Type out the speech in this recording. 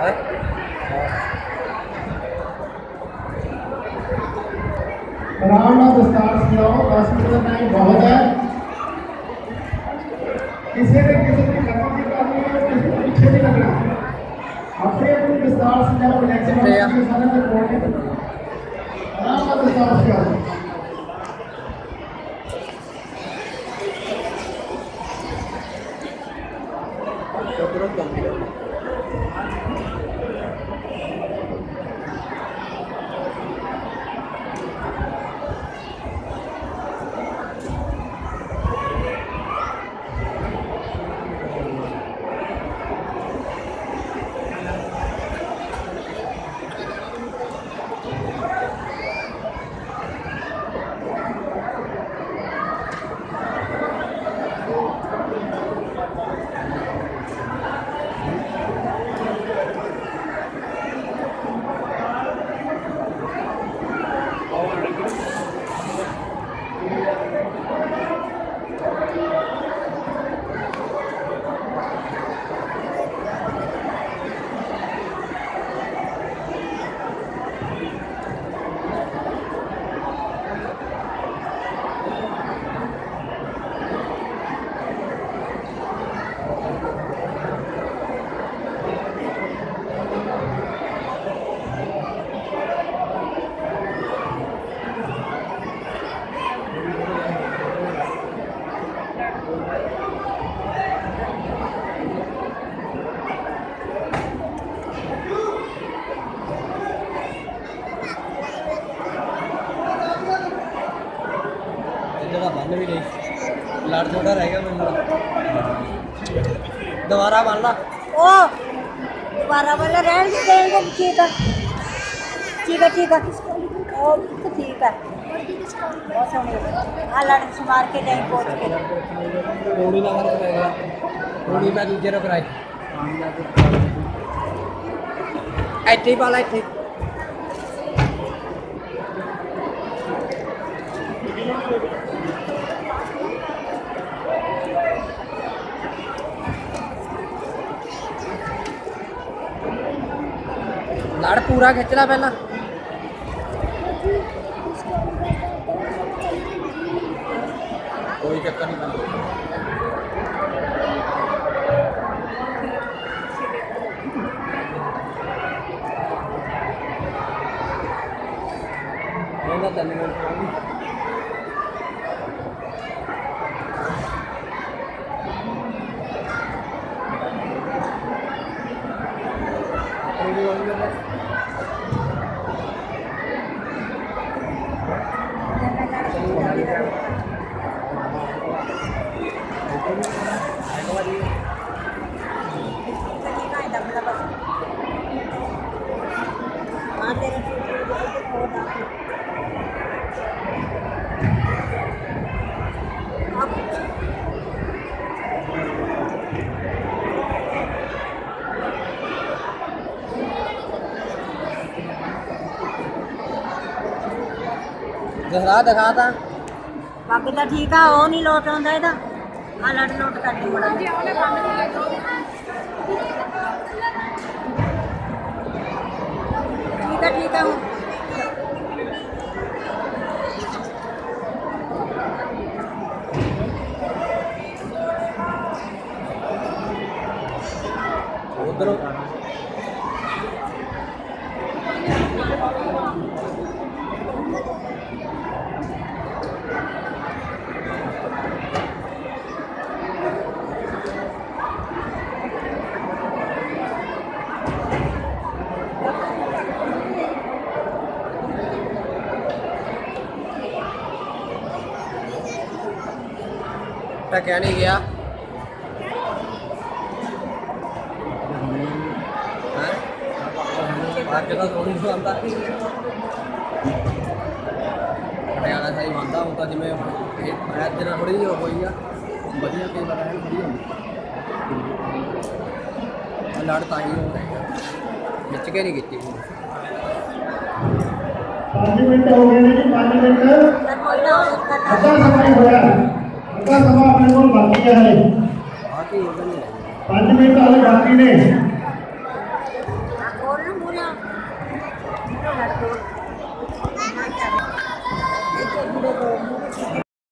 है। Round of stars लाओ hospital time बहुत है। किसी ने किसी की खत्म की करनी है किसी को पीछे नहीं लगना अपने अपने विस्तार से जाओ इलेक्शन के समय में राउंड ऑफ़ स्टार्स लाओ Yo creo que 何? ਦਸਤਾਰ ਸਜਾਓ ਉਧਰੋਂ ਕੰਮ ਜਿਹੜਾ ਬੰਨ ਵੀ ਲਈ ਲੜ ਥੋੜਾ ਰਹਿ ਗਿਆ ਮੈਨੂੰ ਦੁਬਾਰਾ ਬੰਨ ਲਾ ਉਹ ਦੁਬਾਰਾ ਵਾਲਾ ਰਹਿਣ ਦੇ ਦੇਣਗੇ ਠੀਕ ਆ ਠੀਕ ਆ ਠੀਕ ਆ ਉਹ ਤਾਂ ਠੀਕ ਆ ਬਹੁਤ ਸੋਹਣੀ ਆ ਲੜ ਸਮਾਰ ਕੇ ਨਹੀਂ ਪਹੁੰਚ ਕੇ ਰੋੜੀ ਨਾ ਕਰ ਕਰਾਏਗਾ ਰੋੜੀ ਮੈਂ ਦੂਜੇ ਰੋ ਕਰਾਈ ਇੱਥੇ ਹੀ ਪਾ ਲਾ ਇੱਥੇ ਲੜ ਪੂਰਾ ਖਿੱਚ ਲੈ ਪਹਿਲਾਂ ਕੋਈ ਚੱਕਰ ਨਹੀਂ ਬੰਦ ਹਾਂ ਦਿਖਾ ਦਿਖਾ ਤਾਂ ਬਾਕੀ ਤਾਂ ਠੀਕ ਆ ਉਹ ਨਹੀਂ ਲੋਟ ਆਉਂਦਾ ਇਹਦਾ ਆ ਲੜ ਲੋਟ ਕਰ ਦੇ ਬੜਾ ਠੀਕ ਆ ਠੀਕ ਆ ਹੁਣ ਉਧਰੋਂ ਟਕਿਆ ਨਹੀਂ ਗਿਆ ਹੈ ਅੱਜ ਦਾ ਥੋੜੀ ਸੋ ਆਂਦਾ ਪਟਿਆਲਾ ਸਾਈ ਮੰਨਦਾ ਹੁੰਦਾ ਜਿਵੇਂ ਇਹ ਮੈਚ ਨਾਲ ਥੋੜੀ ਜਿਹੀ ਹੋਈ ਆ ਵਧੀਆ ਕਈ ਵਾਰ ਐਨ ਥੋੜੀ ਹੁੰਦੀ ਆ ਲੜ ਤਾਂ ਹੀ ਹੋ ਰਿਹਾ ਵਿੱਚ ਕੇ ਨਹੀਂ ਕੀਤੀ ਹੁਣ 5 ਮਿੰਟ ਹੋ ਗਏ ਨੇ ਜੀ 5 ਮਿੰਟ ਤਾਂ ਕੋਈ ਨਾ ਉਹ ਕਰਨਾ ਅੱਧਾ ਸਮਾਂ ਹੀ ਹੋਇਆ आटला समा अपने को बाकी है। पाँच मिनट वाले बाकी ने।